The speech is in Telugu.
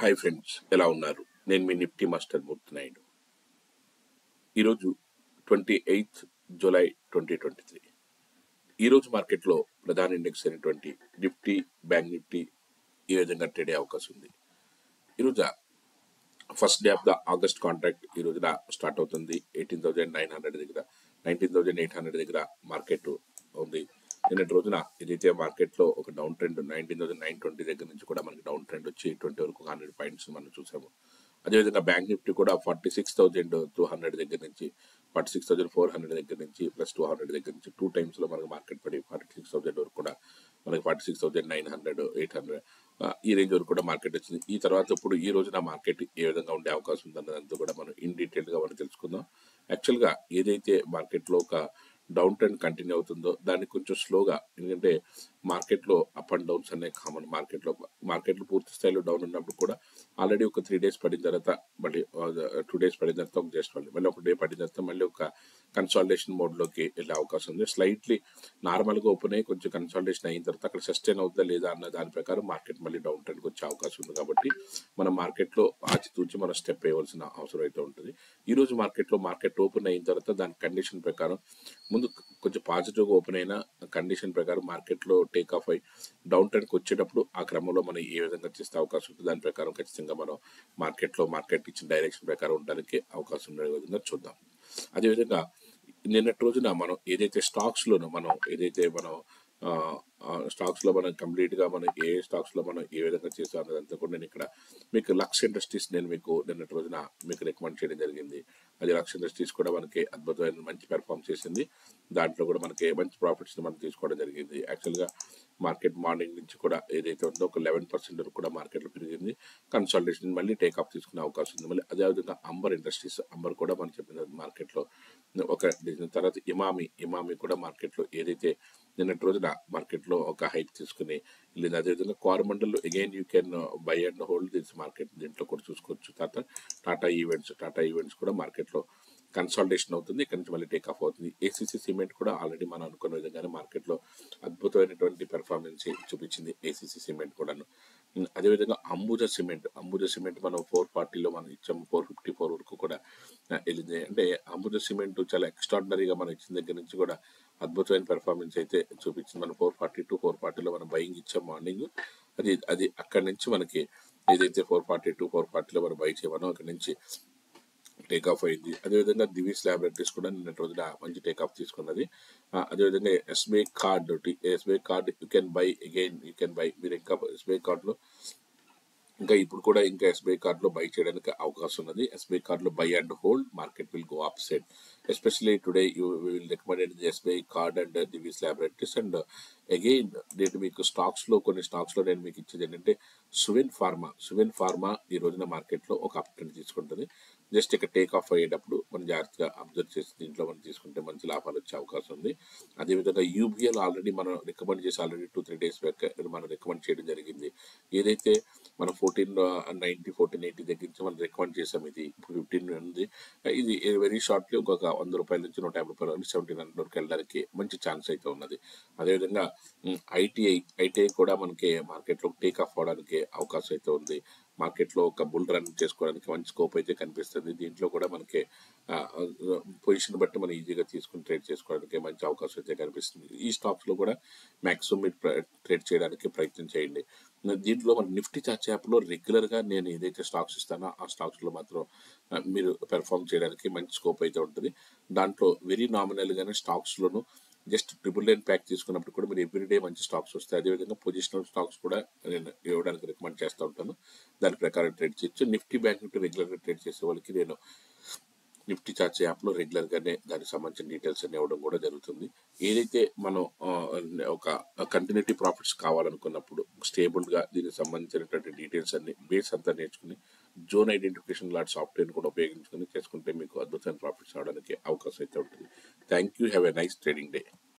హాయ్ ఫ్రెండ్స్ ఎలా ఉన్నారు? నేను మీ నిఫ్టీ మాస్టర్ మూర్తి నాయుడు. ఈరోజు twenty eighth July twenty twenty three. ఈరోజు మార్కెట్లో ప్రధాన ఇండెక్స్ అయినటువంటి నిఫ్టీ బ్యాంక్ నిఫ్టీ ఈ విధంగా ట్రేడ్ అయ్యే అవకాశం ఉంది. ఈరోజు first day of the August contract ఈ రోజున స్టార్ట్ అవుతుంది. ఎయిటీన్ థౌజండ్ నైన్ హండ్రెడ్ దగ్గర నైన్టీన్ థౌజండ్ ఎయిట్ హండ్రెడ్ దగ్గర మార్కెట్ ఉంది. నిన్నటి రోజున ఏదైతే మార్కెట్లో ఒక down trend nineteen thousand nine twenty దగ్గర నుంచి కూడా మనకి డౌన్ ట్రెండ్ వచ్చి ట్వంటీ వరకు హండ్రెడ్ పాయింట్స్ మనం చూసాము. అదేవిధంగా బ్యాంక్ నిఫ్టీ కూడా forty six thousand two hundred దగ్గర నుంచి forty six thousand four hundred దగ్గర నుంచి ప్లస్ టూ హండ్రెడ్ దగ్గర నుంచి టూ టైమ్స్లో మనకి మార్కెట్ పడి ఫార్టీ సిక్స్ థౌసండ్ వరకు కూడా మనకి forty six thousand nine hundred eight hundred ఈ రేంజ్ వరకు కూడా మార్కెట్ వచ్చింది. ఈ తర్వాత ఇప్పుడు ఈ రోజున మార్కెట్ ఏ విధంగా ఉండే అవకాశం ఉందన్నదంతా కూడా మనం ఇన్ డీటెయిల్గా మనం తెలుసుకుందాం. యాక్చువల్గా ఏదైతే మార్కెట్లో ఒక డౌన్ ట్రెండ్ కంటిన్యూ అవుతుందో దాన్ని కొంచెం స్లోగా ఎందుకంటే మార్కెట్లో అప్ అండ్ డౌన్స్ అనే కామన్ మార్కెట్లో మార్కెట్లో పూర్తి స్థాయిలో డౌన్ ఉన్నప్పుడు కూడా ఆల్రెడీ ఒక త్రీ డేస్ పడిన తర్వాత మళ్ళీ టూ డేస్ పడిన తర్వాత ఒక జస్ట్ మళ్ళీ మళ్ళీ ఒక డే పడిన తర్వాత మళ్ళీ ఒక కన్సాలిడేషన్ మోడ్లోకి వెళ్ళే అవకాశం ఉంది. స్లైట్లీ నార్మల్గా ఓపెన్ అయ్యి కొంచెం కన్సాలిడేషన్ అయిన తర్వాత అక్కడ సస్టైన్ అవుతుందా లేదా అన్న దాని ప్రకారం మార్కెట్ మళ్ళీ డౌన్ ట్రెండ్కి వచ్చే అవకాశం ఉంది కాబట్టి మన మార్కెట్లో ఆచితూచి మనం స్టెప్ వేయవలసిన అవసరం అయితే ఉంటుంది. ఈరోజు మార్కెట్లో మార్కెట్ ఓపెన్ అయిన తర్వాత దాని కండిషన్ ప్రకారం ముందు కొంచెం పాజిటివ్గా ఓపెన్ అయిన కండిషన్ ప్రకారం మార్కెట్లో టేక్ ఆఫ్ అయ్యి డౌన్ ట్రెండ్కి వచ్చేటప్పుడు ఆ క్రమంలో మనం ఏ విధంగా చేస్తే అవకాశం ఉంటుంది దాని ప్రకారం ఖచ్చితంగా మనం మార్కెట్లో మార్కెట్ ఇచ్చిన డైరెక్షన్ ప్రకారం ఉండడానికి అవకాశం ఉండే విధంగా చూద్దాం. అదేవిధంగా నిన్నటి రోజున మనం ఏదైతే స్టాక్స్లోనో మనం ఏదైతే మనం స్టాక్స్లో మనం కంప్లీట్గా మనం ఏ స్టాక్స్లో మనం ఏ విధంగా చేసాం అన్నదంతా కూడా నేను ఇక్కడ మీకు లక్ష్య ఇండస్ట్రీస్ నేను మీకు నిన్నటి రోజున మీకు రికమెండ్ చేయడం జరిగింది. అది లక్ష్య ఇండస్ట్రీస్ కూడా మనకి అద్భుతమైన మంచి పెర్ఫామ్ చేసింది. దాంట్లో కూడా మనకి మంచి ప్రాఫిట్స్ మనం తీసుకోవడం జరిగింది. యాక్చువల్గా మార్కెట్ మార్నింగ్ నుంచి కూడా ఏదైతే ఉందో ఒక లెవెన్ పర్సెంట్ వరకు కూడా మార్కెట్లో పెరిగింది. కన్సల్టేషన్ మళ్ళీ టేక్ ఆఫ్ తీసుకునే అవకాశం ఉంది. మళ్ళీ అదేవిధంగా అంబర్ ఇండస్ట్రీస్ అంబర్ కూడా మనం చెప్పిన మార్కెట్లో ఒక తర్వాత ఇమామి ఇమామి కూడా మార్కెట్లో ఏదైతే నిన్నటి రోజున మార్కెట్లో ఒక హైక్ తీసుకుని వెళ్ళింది. అదేవిధంగా కోరమండల్లో again you can buy and hold this market దీంట్లో కూడా చూసుకోవచ్చు. తర్వాత టాటా ఈవెంట్స్ టాటా ఈవెంట్స్ కూడా మార్కెట్లో కన్సాలిడేషన్ అవుతుంది. ఇక్కడ నుంచి మళ్ళీ టేక్ ఆఫ్ అవుతుంది. ఏసీసీ సిమెంట్ కూడా ఆల్రెడీ మనం అనుకున్న విధంగానే మార్కెట్లో అద్భుతమైనటువంటి పెర్ఫార్మెన్స్ చూపించింది ఏసీసీ సిమెంట్ కూడాను. అదేవిధంగా అంబుజ సిమెంట్ అంబుజ సిమెంట్ మనం ఫోర్ ఫార్టీలో మనం ఇచ్చాము ఫోర్ ఫిఫ్టీ ఫోర్ వరకు కూడా వెళ్ళింది. అంటే అంబుజ సిమెంట్ చాలా ఎక్స్ట్రాడినరీగా మనం ఇచ్చిన దగ్గర నుంచి కూడా అద్భుతమైన పెర్ఫార్మెన్స్ అయితే చూపించింది. మనం ఫోర్ ఫార్టీ టు ఫోర్ ఫార్టీలో మనం బయింగ్ ఇచ్చాం మార్నింగ్ అది అది అక్కడి నుంచి మనకి ఏదైతే ఫోర్ ఫార్టీ టు ఫోర్ ఫార్టీలో మనం బై చేయమనో అక్కడి నుంచి టేక్ ఆఫ్ అయింది. అదేవిధంగా దివీస్ ల్యాబొరేటరీస్ కూడా నిన్న రోజున మంచి టేక్ ఆఫ్ తీసుకున్నది అదేవిధంగా SBI card SBI card you can buy again you can buy మీరు ఇంకా ఎస్బీఐ కార్డులో ఇంకా ఇప్పుడు కూడా ఇంకా ఎస్బీఐ కార్డులో బై చేయడానికి అవకాశం ఉన్నది. ఎస్బీఐ కార్డులో buy and hold market will go upside especially today you will recommended the SBI card and Divi's laboratories and again నేను మీకు స్టాక్స్లో కొన్ని స్టాక్స్లో నేను మీకు ఇచ్చేది ఏంటంటే సువెన్ ఫార్మా సువెన్ ఫార్మా ఈ రోజున మార్కెట్లో ఒక అప్టెంట్ తీసుకుంటుంది. జస్ట్ ఇక టేక్ ఆఫ్ అయ్యేటప్పుడు మనం జాగ్రత్తగా అబ్జర్వ్ చేసి దీంట్లో మనం తీసుకుంటే మంచి లాభాలు వచ్చే అవకాశం ఉంది. అదేవిధంగా యూబీఎల్ ఆల్రెడీ మనం రికమెండ్ చేసి already two three days back మనం రికమెండ్ చేయడం జరిగింది. ఏదైతే మనం ఫోర్టీన్ నైన్టీ ఫోర్టీన్ ఎయిటీ దగ్గర నుంచి మనం రికమెండ్ చేసాం ఇది. ఇప్పుడు ఫిఫ్టీన్ ఉంది. Uh, ఇది వెరీ షార్ట్లీ ఒక వంద రూపాయల నుంచి నూట యాభై రూపాయల నుంచి సెవెంటీన్ హండ్రెడ్ వరకు వెళ్ళడానికి మంచి ఛాన్స్ అయితే ఉన్నది. అదేవిధంగా ఐటీఐ ఐటీఐ కూడా మనకి మార్కెట్లో టేక్ ఆఫ్ అవడానికి అవకాశం అయితే ఉంది. మార్కెట్లో ఒక బుల్ రన్ చేసుకోవడానికి మంచి స్కోప్ అయితే కనిపిస్తుంది. దీంట్లో కూడా మనకి పొజిషన్ బట్టి మనం ఈజీగా తీసుకుని ట్రేడ్ చేసుకోవడానికి మంచి అవకాశం అయితే కనిపిస్తుంది. ఈ స్టాక్స్లో కూడా మ్యాక్సిమం మీరు ట్రేడ్ చేయడానికి ప్రయత్నం చేయండి. దీంట్లో మన నిఫ్టీ చార్జ్ యాప్లో రెగ్యులర్గా నేను ఏదైతే స్టాక్స్ ఇస్తానో ఆ స్టాక్స్లో మాత్రం మీరు పెర్ఫామ్ చేయడానికి మంచి స్కోప్ అయితే ఉంటుంది. దాంట్లో వెరీ నామినల్గానే స్టాక్స్లోనూ జస్ట్ ట్రిపుల్ లైన్ ప్యాక్ తీసుకున్నప్పుడు కూడా మీరు ఎవ్రీడే మంచి స్టాక్స్ వస్తాయి. అదేవిధంగా పొజిషనల్ స్టాక్స్ కూడా నేను ఇవ్వడానికి రికమెండ్ చేస్తూ ఉంటాను. దాని ప్రకారం ట్రేడ్ చేయొచ్చు. నిఫ్టీ బ్యాంక్ నిఫ్టీ రెగ్యులర్గా ట్రేడ్ చేసే వాళ్ళకి నేను నిఫ్టీ చార్జ్ యాప్లో రెగ్యులర్గానే దానికి సంబంధించిన డీటెయిల్స్ అన్ని ఇవ్వడం కూడా జరుగుతుంది. ఏదైతే మనం ఒక కంటిన్యూటీ ప్రాఫిట్స్ కావాలనుకున్నప్పుడు స్టేబుల్గా దీనికి సంబంధించినటువంటి డీటెయిల్స్ అన్ని బేస్ అంతా నేర్చుకుని జోన్ ఐడెంటిఫికేషన్ లాంటి సాఫ్ట్వేర్ కూడా ఉపయోగించుకుని చేసుకుంటే మీకు అద్భుతమైన ప్రాఫిట్స్ రావడానికి అవకాశం అయితే ఉంటుంది. Thank you. Have a nice trading day.